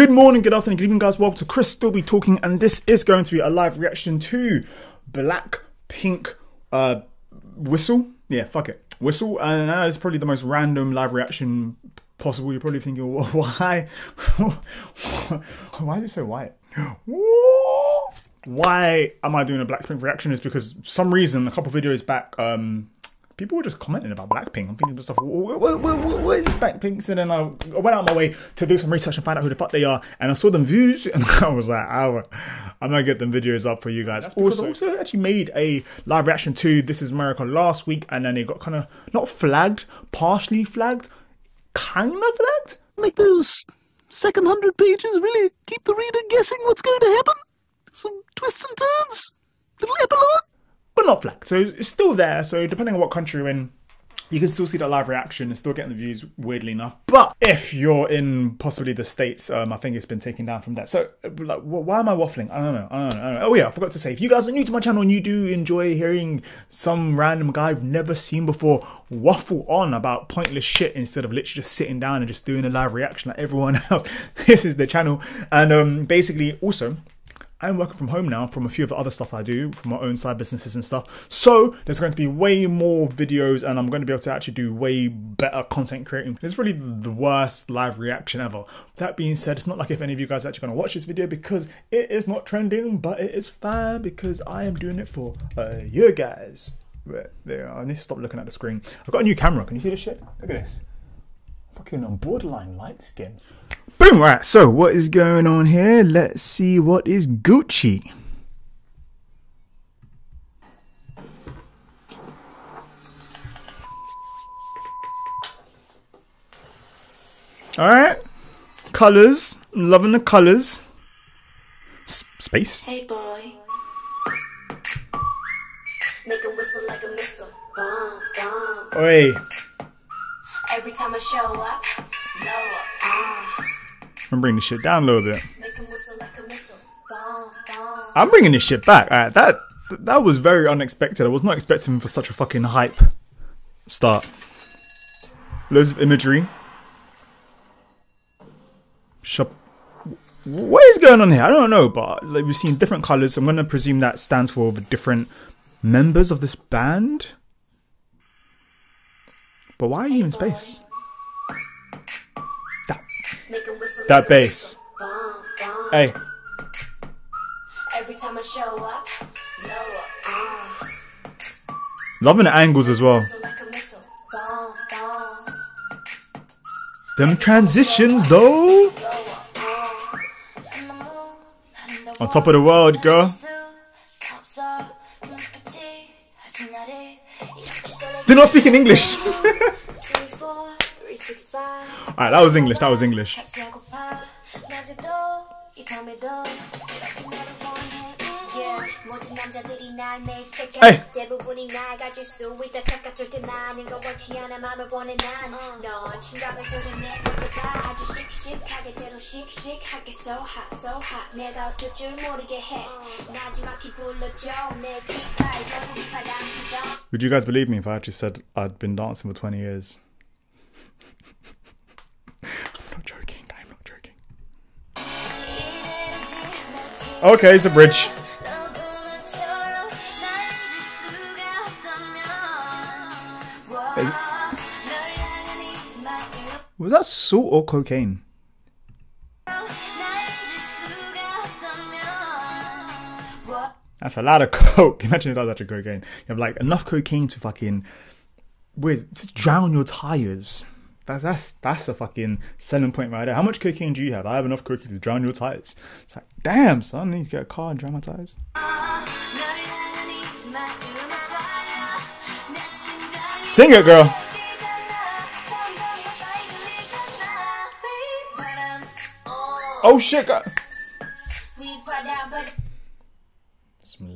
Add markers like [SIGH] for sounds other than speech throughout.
Good morning, good afternoon, good evening, guys. Welcome to Chris Still Be Talking, and this is going to be a live reaction to Black Pink uh, Whistle. Yeah, fuck it, Whistle. And it's probably the most random live reaction possible. You're probably thinking, [LAUGHS] why? why is it so white? Why am I doing a Blackpink reaction? Is because some reason a couple videos back, um, people were just commenting about Blackpink. I'm thinking to myself, what, what, what, what is Blackpink? And then I went out my way to do some research and find out who the fuck they are. And I saw them views, [LAUGHS] and I was like, oh, I'm gonna get them videos up for you guys. That's also, also actually made a live reaction to This Is America last week, and then it got kind of not flagged, partially flagged, kind of flagged. Make those second hundred pages really keep the reader guessing what's going to happen. Some twists and turns, little epilogue but not flagged. So it's still there. So depending on what country you're in, you can still see that live reaction and still getting the views, weirdly enough. But if you're in possibly the States, um, I think it's been taken down from that. So, like, why am I waffling? I don't know. I don't know. I don't know. Oh, yeah, I forgot to say, if you guys are new to my channel and you do enjoy hearing some random guy I've never seen before waffle on about pointless shit instead of literally just sitting down and just doing a live reaction like everyone [LAUGHS] else, this is the channel. And um, basically, also, I'm working from home now from a few of the other stuff I do from my own side businesses and stuff. So there's going to be way more videos and I'm going to be able to actually do way better content creating. It's really the worst live reaction ever. That being said, it's not like if any of you guys are actually going to watch this video because it is not trending, but it is fine because I am doing it for uh, you guys. Right there, I need to stop looking at the screen. I've got a new camera. Can you see this shit? Look at this. Fucking on borderline light skin. Boom, right. So, what is going on here? Let's see what is Gucci. All right. Colors. I'm loving the colors. S space. Hey boy. Make a whistle like a missile. Bomb, bomb. Oi. Every time I show up, lower. Ah. I'm bringing this shit down a little bit. I'm bringing this shit back. Right, that that was very unexpected. I was not expecting for such a fucking hype start. Loads of imagery. Shop. What is going on here? I don't know, but like we've seen different colors. I'm gonna presume that stands for the different members of this band. But why are you in space? That bass. Hey. Every time I show up, Loving the angles as well. Them transitions though. On top of the world, girl. They're not speaking English. [LAUGHS] Alright, that was English, that was English. Hey. Would you guys believe me if I actually said I'd been dancing for 20 years? Okay, it's the bridge. Was that salt or cocaine? That's a lot of coke. [LAUGHS] Imagine if that was actually cocaine. You have like enough cocaine to fucking wait to drown your tires. That's that's that's a fucking selling point right there. How much cocaine do you have? I have enough cocaine to drown your tires. It's like, damn, son, I need to get a car and drown my tires. Sing it, girl. Oh shit, God.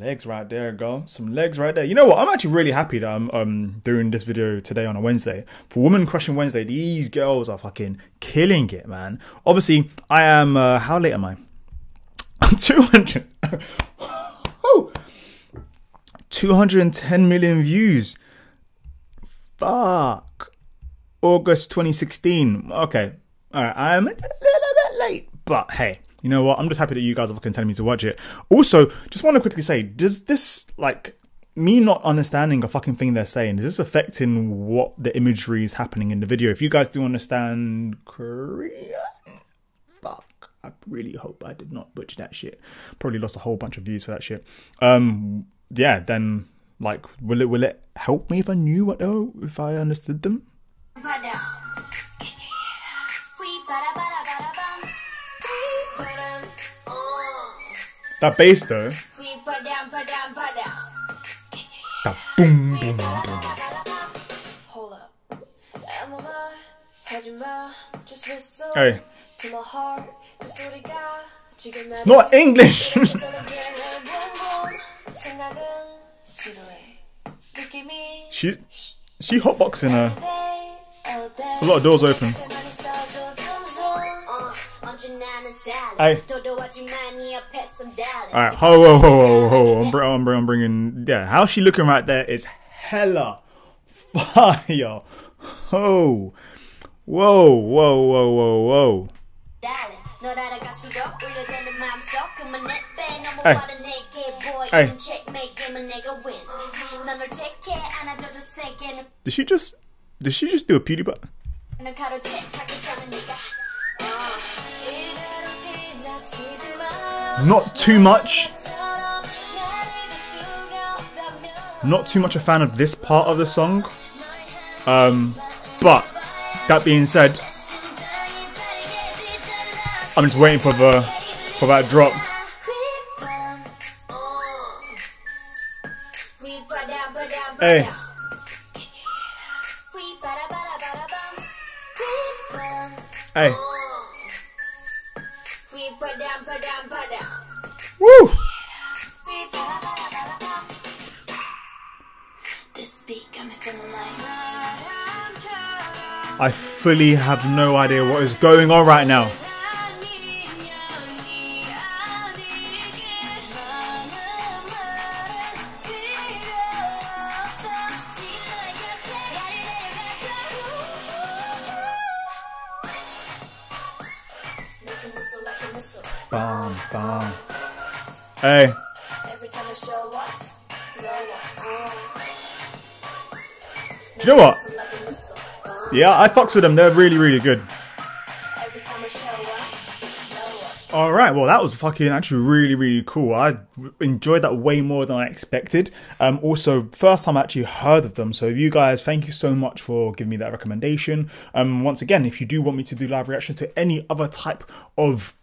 Legs right there, girl. Some legs right there. You know what? I'm actually really happy that I'm um, doing this video today on a Wednesday. For Woman Crushing Wednesday, these girls are fucking killing it, man. Obviously, I am... Uh, how late am I? [LAUGHS] 200... oh! [LAUGHS] 210 million views. Fuck. August 2016. Okay. Alright, I'm a little bit late, But hey, you know what? I'm just happy that you guys are fucking telling me to watch it. Also, just want to quickly say, does this like me not understanding a fucking thing they're saying is this affecting what the imagery is happening in the video? If you guys do understand Korean, fuck. I really hope I did not butcher that shit. Probably lost a whole bunch of views for that shit. Um, yeah, then like, will it will it help me if I knew what though if I understood them? That bass though. That boom boom boom. Hold up. Hey. It's not English. [LAUGHS] she she hotboxing her. It's a lot of doors open. Hey. All right, ho, ho, ho, ho, ho. I'm, br- I'm, br- I'm bringing. Yeah, how's she looking right there is hella fire. Ho, whoa, whoa, whoa, whoa, whoa. Hey. Did she just? Did she just do a PewDiePie? Not too much. Not too much a fan of this part of the song. Um, but that being said, I'm just waiting for the for that drop. Hey. Hey. I fully have no idea what is going on right now. Hey, you know what? Yeah, I fucks with them. They're really, really good. All right, well, that was fucking actually really, really cool. I enjoyed that way more than I expected. Um, also, first time I actually heard of them. So, you guys, thank you so much for giving me that recommendation. Um, once again, if you do want me to do live reaction to any other type of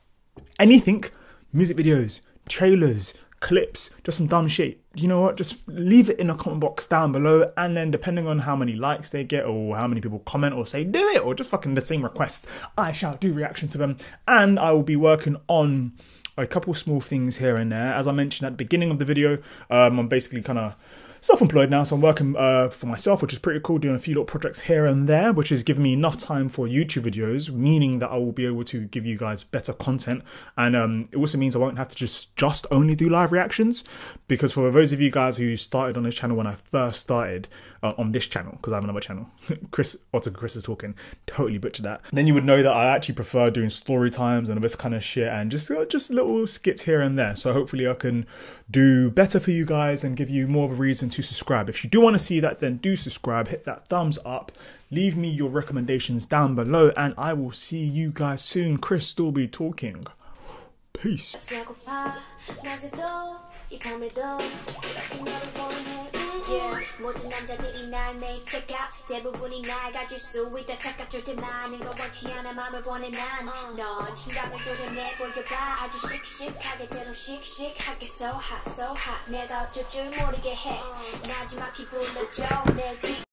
anything, music videos, trailers, clips, just some dumb shit, you know what? Just leave it in a comment box down below, and then depending on how many likes they get, or how many people comment or say do it, or just fucking the same request, I shall do reaction to them, and I will be working on a couple small things here and there. As I mentioned at the beginning of the video, um, I'm basically kind of self-employed now, so I'm working uh, for myself, which is pretty cool, doing a few little projects here and there, which is giving me enough time for YouTube videos, meaning that I will be able to give you guys better content, and um, it also means I won't have to just just only do live reactions, because for those of you guys who started on this channel when I first started uh, on this channel, because I have another channel, [LAUGHS] Chris Otto Chris is talking, totally butchered that. Then you would know that I actually prefer doing story times and this kind of shit, and just uh, just little skits here and there. So hopefully I can do better for you guys and give you more of a reason to subscribe. If you do want to see that, then do subscribe, hit that thumbs up, leave me your recommendations down below, and I will see you guys soon. Chris still be talking. Peace. 모든 남자들이 날 check out. 대부분이 날 가질 수 있다. 착각 절대 많은 거 원치 않아. 맘을 원해 난넌 심장을 도려내 보여봐. 아주 씩씩하게 때로 씩씩하게 so hot so hot. 내가 어쩔 줄 모르게 해. 마지막히 불러줘 내 귀.